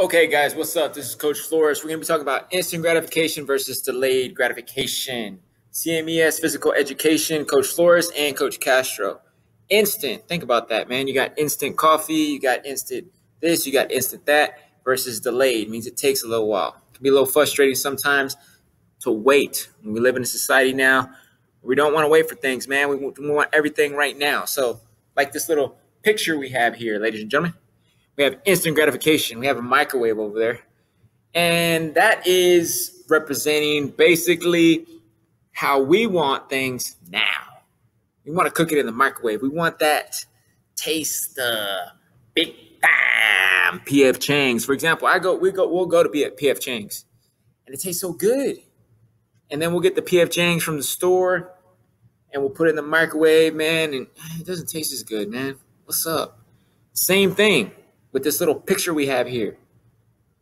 Okay, guys, what's up? This is Coach Flores. We're going to be talking about instant gratification versus delayed gratification. CMES Physical Education, Coach Flores and Coach Castro. Instant, think about that, man. You got instant coffee, you got instant this, you got instant that, versus delayed means it takes a little while. It can be a little frustrating sometimes to wait. We live in a society now, we don't want to wait for things, man. We want everything right now. So, like this little picture we have here, ladies and gentlemen we have instant gratification. We have a microwave over there. And that is representing basically how we want things now. We want to cook it in the microwave. We want that taste, the big bam PF Chang's. For example, I go, we go, we'll go to be at PF Chang's, and it tastes so good. And then we'll get the PF Chang's from the store, and we'll put it in the microwave, man, and it doesn't taste as good, man. What's up? Same thing with this little picture we have here.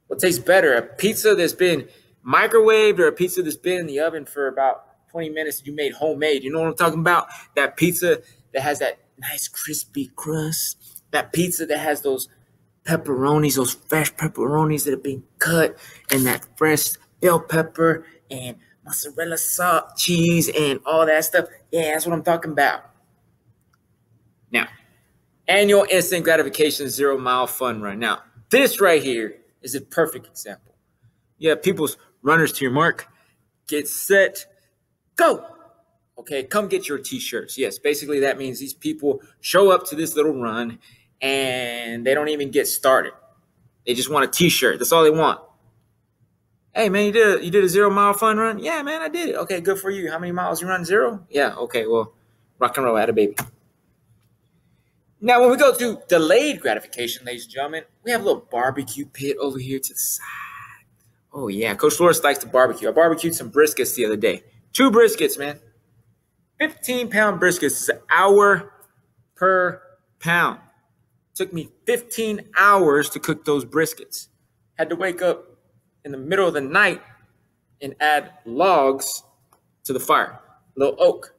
What tastes better, a pizza that's been microwaved or a pizza that's been in the oven for about 20 minutes you made homemade? You know what I'm talking about? That pizza that has that nice crispy crust. That pizza that has those pepperonis, those fresh pepperonis that have been cut, and that fresh bell pepper and mozzarella sauce, cheese, and all that stuff. Yeah, that's what I'm talking about. Now, annual instant gratification zero mile fun run. Now, this right here is a perfect example. You have people's runners to your mark, get set, go. Okay, come get your t-shirts. Yes, basically that means these people show up to this little run and they don't even get started. They just want a t-shirt. That's all they want. Hey man, you did a, you did a zero mile fun run? Yeah, man, I did it. Okay, good for you. How many miles you run? Zero? Yeah, okay, well, rock and roll, had a baby. Now, when we go to delayed gratification, ladies and gentlemen, we have a little barbecue pit over here to the side. Oh, yeah. Coach Flores likes to barbecue. I barbecued some briskets the other day. Two briskets, man. 15 pound briskets is an hour per pound. Took me 15 hours to cook those briskets. Had to wake up in the middle of the night and add logs to the fire. Little oak.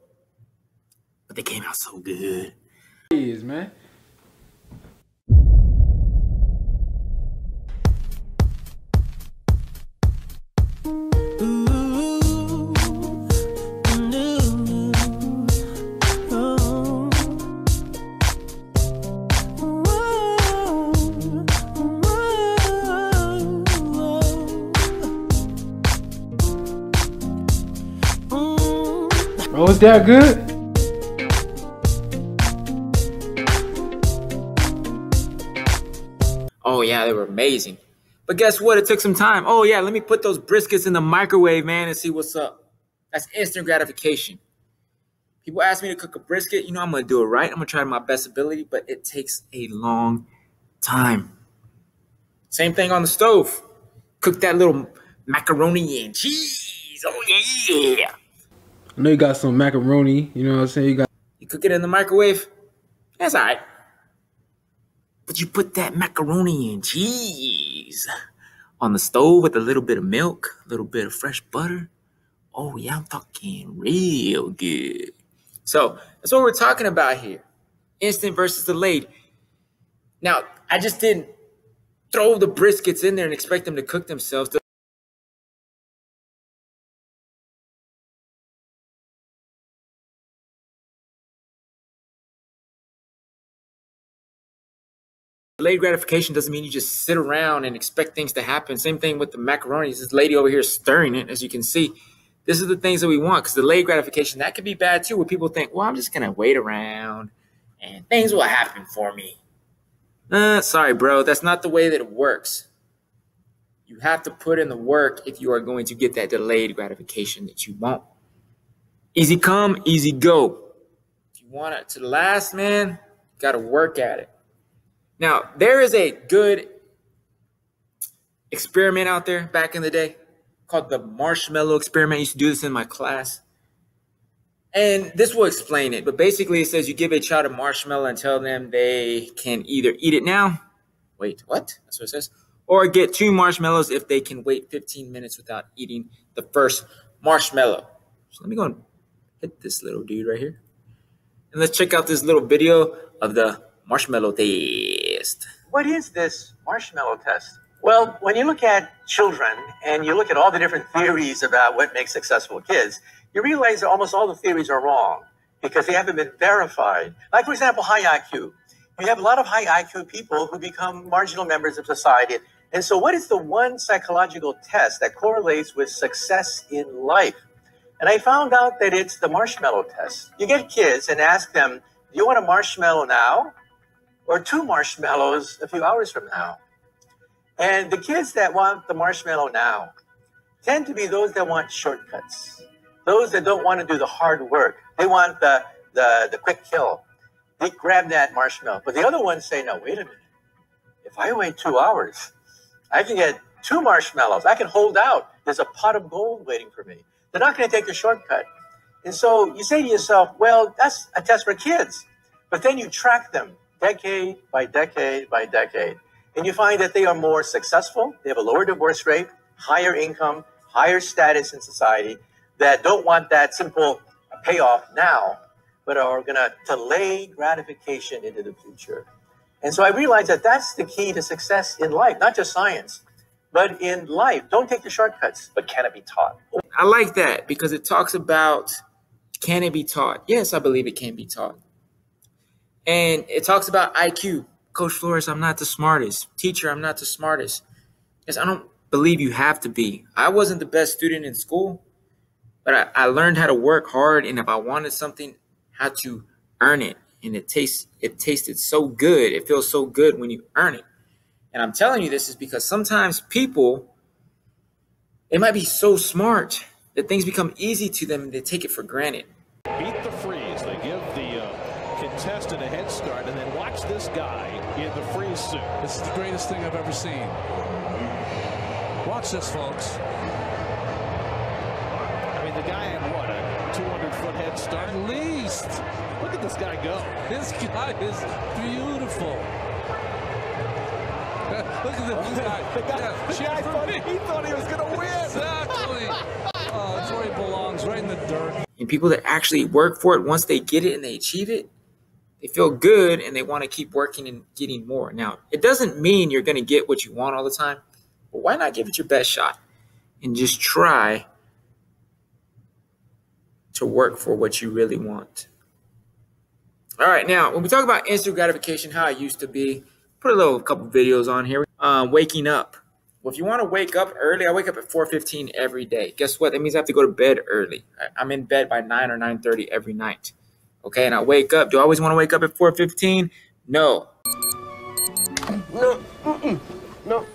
But they came out so good is, man. That good? Oh yeah, they were amazing. But guess what? It took some time. Oh yeah, let me put those briskets in the microwave, man, and see what's up. That's instant gratification. People ask me to cook a brisket, you know I'm gonna do it right. I'm gonna try my best ability, but it takes a long time. Same thing on the stove. Cook that little macaroni and cheese. Oh yeah. I know you got some macaroni. You know what I'm saying? You got. You cook it in the microwave. That's all right. But you put that macaroni and cheese on the stove with a little bit of milk, a little bit of fresh butter. Oh, yeah, I'm talking real good. So that's what we're talking about here instant versus delayed. Now, I just didn't throw the briskets in there and expect them to cook themselves. Delayed gratification doesn't mean you just sit around and expect things to happen. Same thing with the macaroni. This lady over here stirring it, as you can see. This is the things that we want because delayed gratification, that could be bad too, where people think, well, I'm just going to wait around and things will happen for me. Uh, sorry, bro. That's not the way that it works. You have to put in the work if you are going to get that delayed gratification that you want. Easy come, easy go. If you want it to last, man, you got to work at it. Now, there is a good experiment out there back in the day called the marshmallow experiment. I used to do this in my class. And this will explain it. But basically, it says you give a child a marshmallow and tell them they can either eat it now. Wait, what? That's what it says. Or get two marshmallows if they can wait 15 minutes without eating the first marshmallow. So let me go and hit this little dude right here. And let's check out this little video of the marshmallow test. What is this marshmallow test? Well, when you look at children and you look at all the different theories about what makes successful kids, you realize that almost all the theories are wrong because they haven't been verified. Like, for example, high IQ. We have a lot of high IQ people who become marginal members of society. And so, what is the one psychological test that correlates with success in life? And I found out that it's the marshmallow test. You get kids and ask them, Do you want a marshmallow now or two marshmallows a few hours from now? And the kids that want the marshmallow now tend to be those that want shortcuts, those that don't want to do the hard work. They want the, the, the quick kill. They grab that marshmallow. But the other ones say, no, wait a minute. If I wait two hours, I can get two marshmallows. I can hold out. There's a pot of gold waiting for me. They're not going to take the shortcut. And so you say to yourself, well, that's a test for kids. But then you track them decade by decade by decade. And you find that they are more successful, they have a lower divorce rate, higher income, higher status in society, that don't want that simple payoff now, but are going to delay gratification into the future. And so I realized that that's the key to success in life, not just science, but in life. Don't take the shortcuts, but can it be taught? I like that because it talks about can it be taught? Yes, I believe it can be taught. And it talks about IQ. Coach Flores, I'm not the smartest. Teacher, I'm not the smartest. Yes, I don't believe you have to be. I wasn't the best student in school, but I, I learned how to work hard. And if I wanted something, how to earn it. And it tastes it tasted so good. It feels so good when you earn it. And I'm telling you this is because sometimes people they might be so smart that things become easy to them and they take it for granted. Beat the freeze. They give the uh, contestant a head start, and then watch this guy in the freeze suit. This is the greatest thing I've ever seen. Watch this, folks. I mean, the guy had what a 200 foot head start. At least. Look at this guy go. This guy is beautiful. Look at this guy. The guy, Yeah, the guy thought, he thought he was going to win. Exactly. Oh, that's where he belongs, right in the dirt. And people that actually work for it, once they get it and they achieve it, they feel good and they want to keep working and getting more. Now, it doesn't mean you're going to get what you want all the time, but why not give it your best shot and just try to work for what you really want? All right, now when we talk about instant gratification, how I used to be, put a little couple videos on here. Um, waking up. Well, if you want to wake up early, I wake up at 4:15 every day. Guess what? That means I have to go to bed early. I'm in bed by 9 or 9:30 every night. Okay, and I wake up. Do I always want to wake up at 4:15? No. No, mm-mm, no.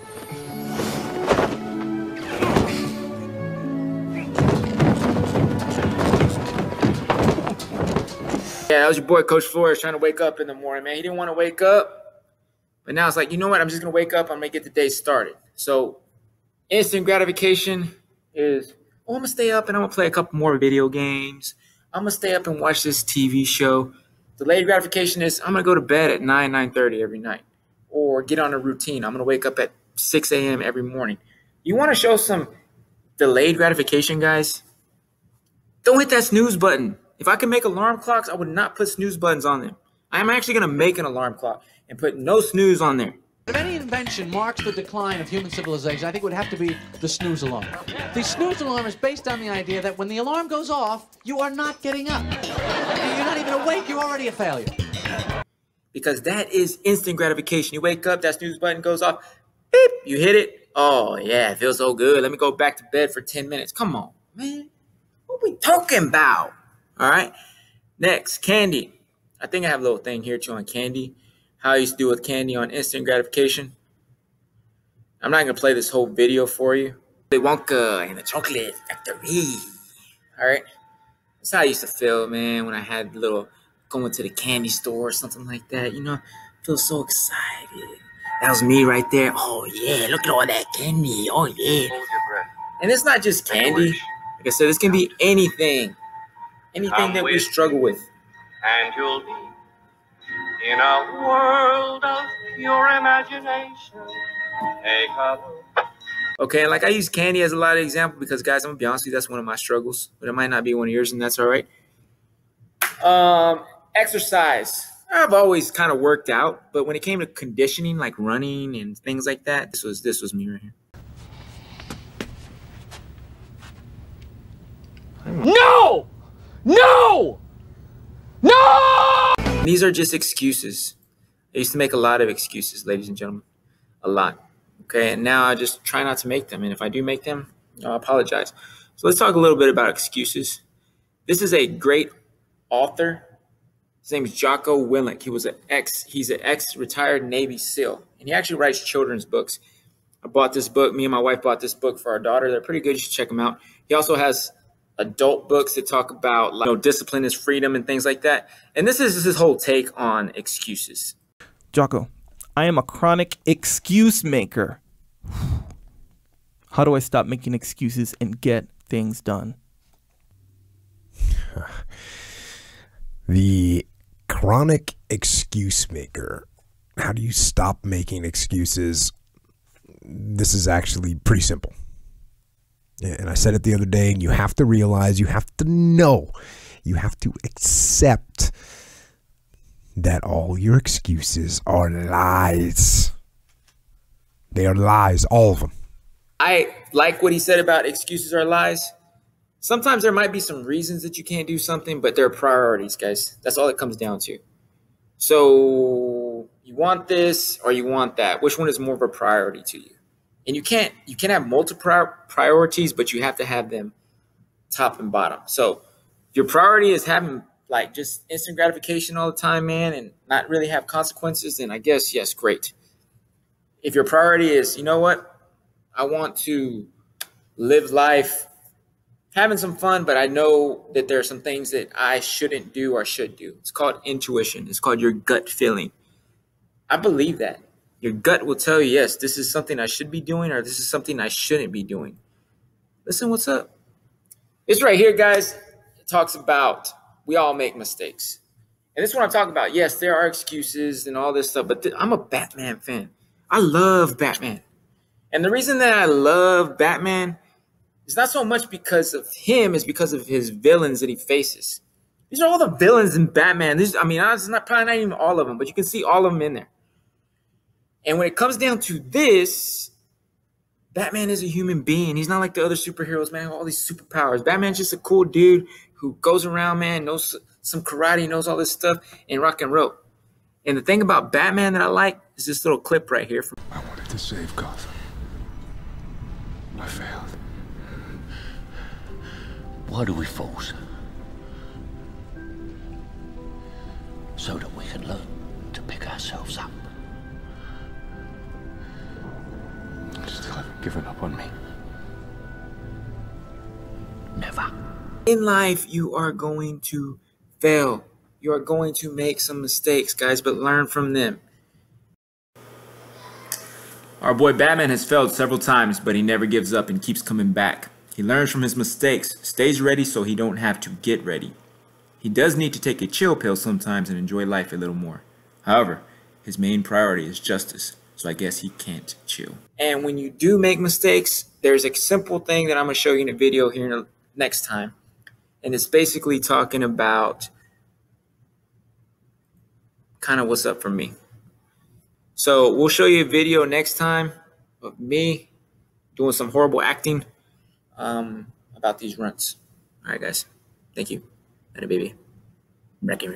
Yeah, that was your boy Coach Flores trying to wake up in the morning, man. He didn't want to wake up, but now it's like, you know what? I'm just gonna wake up. I'm gonna get the day started. So, instant gratification is, oh, I'm gonna stay up and I'm gonna play a couple more video games. I'm gonna stay up and watch this TV show. Delayed gratification is, I'm gonna go to bed at 9, 9:30 every night, or get on a routine. I'm gonna wake up at 6 a.m. every morning. You want to show some delayed gratification, guys? Don't hit that snooze button. If I can make alarm clocks, I would not put snooze buttons on them. I'm actually to make an alarm clock and put no snooze on there. If any invention marks the decline of human civilization, I think it would have to be the snooze alarm. The snooze alarm is based on the idea that when the alarm goes off, you are not getting up. You're not even awake, you're already a failure. Because that is instant gratification. You wake up, that snooze button goes off, beep, you hit it. Oh, yeah, it feels so good. Let me go back to bed for 10 minutes. Come on, man. What we talking about? All right. Next, candy. I think I have a little thing here on candy. How I used to do with candy on instant gratification. I'm not gonna play this whole video for you. Willy Wonka and the Chocolate Factory. All right. That's how I used to feel, man, when I had little going to the candy store or something like that. You know, feel so excited. That was me right there. Oh yeah, look at all that candy. Oh yeah. Hold your breath. And it's not just candy. Like I said, this can be anything. Anything that we struggle with. And you'll be in a world of pure imagination. Take a look. Okay, like I use candy as a lot of example because guys, I'm gonna be honest with you, that's one of my struggles, but it might not be one of yours, and that's all right. Um, exercise. I've always kind of worked out, but when it came to conditioning, like running and things like that, this was this was me right here. No! No! No! These are just excuses. I used to make a lot of excuses, ladies and gentlemen, a lot. Okay, and now I just try not to make them. And if I do make them, I apologize. So let's talk a little bit about excuses. This is a great author. His name is Jocko Willink. He was an ex. He's an ex-retired Navy SEAL, and he actually writes children's books. I bought this book. Me and my wife bought this book for our daughter. They're pretty good. You should check them out. He also has adult books that talk about like, you know, discipline is freedom and things like that. And this is his whole take on excuses. Jocko, I am a chronic excuse maker. How do I stop making excuses and get things done? the chronic excuse maker. How do you stop making excuses? This is actually pretty simple. And I said it the other day, and you have to realize, you have to know, you have to accept that all your excuses are lies. They are lies, all of them. I like what he said about excuses are lies. Sometimes there might be some reasons that you can't do something, but there are priorities, guys. That's all it comes down to. So you want this or you want that. Which one is more of a priority to you? And you can't you can have multiple priorities, but you have to have them top and bottom. So your priority is having like just instant gratification all the time, man, and not really have consequences, then I guess yes, great. If your priority is, you know what, I want to live life having some fun, but I know that there are some things that I shouldn't do or should do. It's called intuition. It's called your gut feeling. I believe that. Your gut will tell you, yes, this is something I should be doing or this is something I shouldn't be doing. Listen, what's up? This right here, guys, talks about we all make mistakes. And this is what I'm talking about. Yes, there are excuses and all this stuff, but th- I'm a Batman fan. I love Batman. And the reason that I love Batman is not so much because of him, it's because of his villains that he faces. These are all the villains in Batman. These, I mean, it's not probably not even all of them, but you can see all of them in there. And when it comes down to this, Batman is a human being. He's not like the other superheroes, man. All these superpowers. Batman's just a cool dude who goes around, man, knows some karate, knows all this stuff, and rock and roll. And the thing about Batman that I like is this little clip right here. From I wanted to save Gotham. I failed. Why do we force? So that we can learn to pick ourselves up. Still haven't given up on me. Never. In life, you are going to fail. You are going to make some mistakes, guys, but learn from them. Our boy Batman has failed several times, but he never gives up and keeps coming back. He learns from his mistakes, stays ready so he don't have to get ready. He does need to take a chill pill sometimes and enjoy life a little more. However, his main priority is justice, so I guess he can't chill. And when you do make mistakes, there's a simple thing that I'm going to show you in a video here next time. And it's basically talking about kind of what's up for me. So we'll show you a video next time of me doing some horrible acting um, about these runs. All right, guys. Thank you. And a baby. Wrecking